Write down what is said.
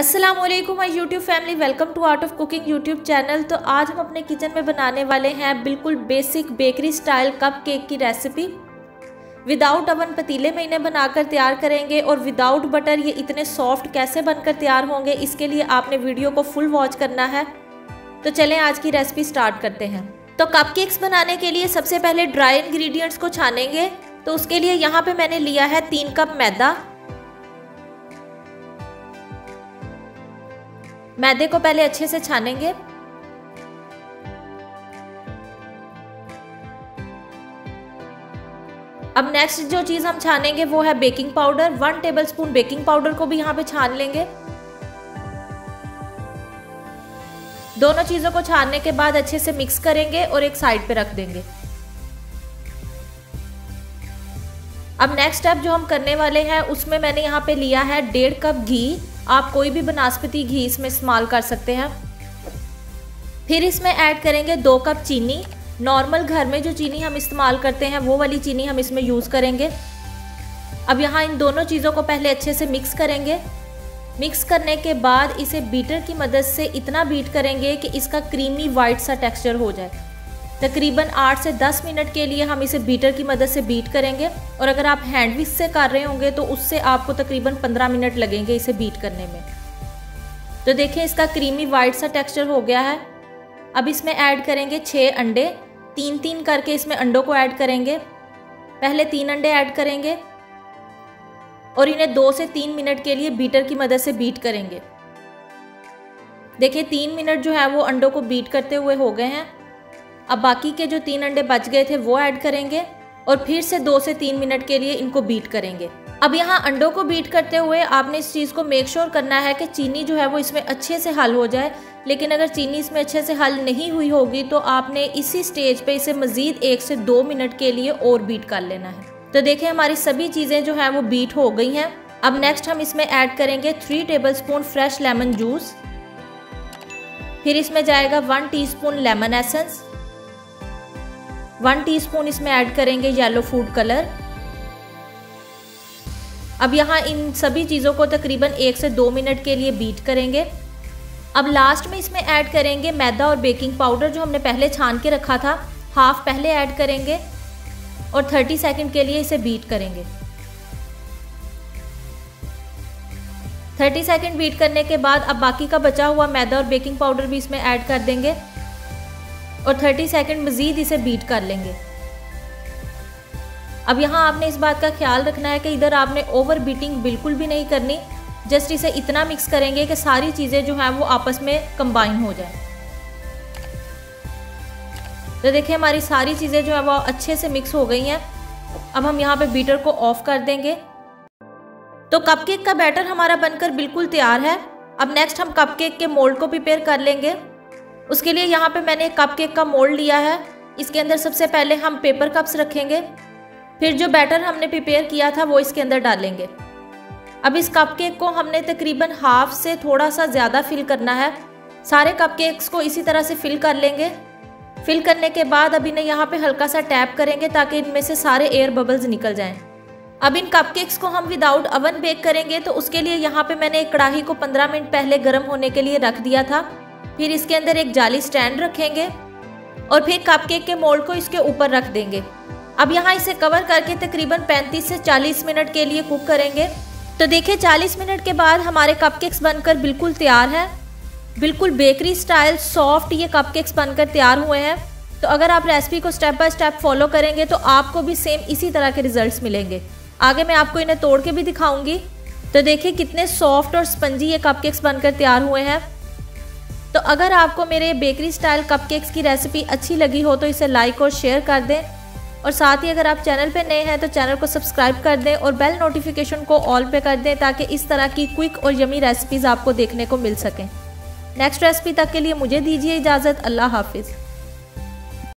वालेकुम my YouTube family welcome to Art of Cooking YouTube channel तो आज हम अपने किचन में बनाने वाले हैं बिल्कुल basic bakery style cupcake की रेसिपी विदाउट अवन पतीले में इन्हें बनाकर तैयार करेंगे और विदाउट बटर ये इतने सॉफ्ट कैसे बनकर तैयार होंगे, इसके लिए आपने वीडियो को फुल वॉच करना है। तो चलें आज की रेसिपी स्टार्ट करते हैं। तो कप केक्स बनाने के लिए सबसे पहले ड्राई इंग्रेडिएंट्स को छानेंगे। तो उसके लिए यहाँ पे मैंने लिया है तीन कप मैदा। मैदे को पहले अच्छे से छानेंगे। अब नेक्स्ट जो चीज़ हम छानेंगे वो है baking powder one tablespoon baking powder को भी यहाँ पे छान लेंगे। दोनों चीज़ों को छानने के बाद अच्छे से मिक्स करेंगे और एक साइड पे रख देंगे। अब नेक्स्ट स्टेप जो हम करने वाले हैं, उसमें मैंने यहाँ पे लिया है डेढ़ कप घी। आप कोई भी बनास्पति घी इसमें इस्तेमाल कर सकते हैं। फिर इसमें ऐड करेंगे दो कप चीनी। नॉर्मल घर में जो चीनी हम इस्तेमाल करते हैं, वो वाली चीनी हम इसमें यूज़ करेंगे। अब यहाँ इन दोनों चीज़ों को पहले अच्छे से मिक्स करेंगे। मिक्स करने के बाद इसे बीटर की मदद से इतना बीट करेंगे कि इसका क्रीमी वाइट सा टेक्सचर हो जाए। तकरीबन 8 से 10 मिनट के लिए हम इसे बीटर की मदद से बीट करेंगे और अगर आप हैंड विक्स से कर रहे होंगे तो उससे आपको तकरीबन 15 मिनट लगेंगे इसे बीट करने में। तो देखें इसका क्रीमी वाइट सा टेक्सचर हो गया है। अब इसमें ऐड करेंगे छः अंडे। तीन तीन करके इसमें अंडों को ऐड करेंगे। पहले तीन अंडे ऐड करेंगे और इन्हें दो से तीन मिनट के लिए बीटर की मदद से बीट करेंगे। देखिए, तीन मिनट जो है वो अंडों को बीट करते हुए हो गए हैं। अब बाकी के जो तीन अंडे बच गए थे, वो ऐड करेंगे और फिर से दो से तीन मिनट के लिए इनको बीट करेंगे। अब यहाँ अंडों को बीट करते हुए आपने इस चीज़ को मेक श्योर करना है कि चीनी जो है वो इसमें अच्छे से हल हो जाए। लेकिन अगर चीनी इसमें अच्छे से हल नहीं हुई होगी तो आपने इसी स्टेज पे इसे मज़ीद एक से दो मिनट के लिए और बीट कर लेना है। तो देखें हमारी सभी चीज़ें जो हैं वो बीट हो गई हैं। अब नेक्स्ट हम इसमें ऐड करेंगे three tablespoon fresh lemon juice फिर इसमें जाएगा one teaspoon lemon essence one teaspoon इसमें ऐड करेंगे येलो फ़ूड कलर अब यहाँ इन सभी चीज़ों को तकरीबन एक से दो मिनट के लिए बीट करेंगे. अब लास्ट में इसमें ऐड करेंगे मैदा और बेकिंग पाउडर जो हमने पहले छान के रखा था. हाफ़ पहले ऐड करेंगे और 30 सेकंड के लिए इसे बीट करेंगे. 30 सेकंड बीट करने के बाद अब बाकी का बचा हुआ मैदा और बेकिंग पाउडर भी इसमें ऐड कर देंगे. और 30 सेकंड मज़ीद इसे बीट कर लेंगे। अब यहाँ आपने इस बात का ख्याल रखना है कि इधर आपने ओवर बीटिंग बिल्कुल भी नहीं करनी, जस्ट इसे इतना मिक्स करेंगे कि सारी चीज़ें जो हैं वो आपस में कंबाइन हो जाए। तो देखिए, हमारी सारी चीज़ें जो है वो अच्छे से मिक्स हो गई हैं। अब हम यहाँ पे बीटर को ऑफ़ कर देंगे। तो कपकेक का बैटर हमारा बनकर बिल्कुल तैयार है। अब नेक्स्ट हम कपकेक के मोल्ड को प्रिपेयर कर लेंगे। उसके लिए यहाँ पे मैंने कप केक का मोल्ड लिया है। इसके अंदर सबसे पहले हम पेपर कप्स रखेंगे। फिर जो बैटर हमने प्रिपेयर किया था, वो इसके अंदर डालेंगे। अब इस कप केक को हमने तकरीबन हाफ़ से थोड़ा सा ज़्यादा फिल करना है। सारे कप केक्स को इसी तरह से फिल कर लेंगे। फिल करने के बाद अब इन्हें यहाँ पे हल्का सा टैप करेंगे ताकि इनमें से सारे एयर बबल्स निकल जाएँ। अब इन कपकेक्स को हम विदाउट अवन बेक करेंगे तो उसके लिए यहाँ पे मैंने एक कढ़ाही को 15 मिनट पहले गर्म होने के लिए रख दिया था। फिर इसके अंदर एक जाली स्टैंड रखेंगे और फिर कपकेक के मोल्ड को इसके ऊपर रख देंगे। अब यहाँ इसे कवर करके तकरीबन 35 से 40 मिनट के लिए कुक करेंगे। तो देखिए 40 मिनट के बाद हमारे कपकेक्स बनकर बिल्कुल तैयार हैं। बिल्कुल बेकरी स्टाइल सॉफ्ट ये कपकेक्स बनकर तैयार हुए हैं। तो अगर आप रेसिपी को स्टेप बाय स्टेप फॉलो करेंगे तो आपको भी सेम इसी तरह के रिजल्ट्स मिलेंगे। आगे मैं आपको इन्हें तोड़ के भी दिखाऊँगी। तो देखिए, कितने सॉफ्ट और स्पंजी ये कपकेक्स बनकर तैयार हुए हैं। तो अगर आपको मेरे बेकरी स्टाइल कपकेक्स की रेसिपी अच्छी लगी हो तो इसे लाइक और शेयर कर दें। और साथ ही अगर आप चैनल पर नए हैं तो चैनल को सब्सक्राइब कर दें और बेल नोटिफिकेशन को ऑल पे कर दें, ताकि इस तरह की क्विक और यमी रेसिपीज़ आपको देखने को मिल सकें। नेक्स्ट रेसिपी तक के लिए मुझे दीजिए इजाज़त। अल्लाह हाफिज़।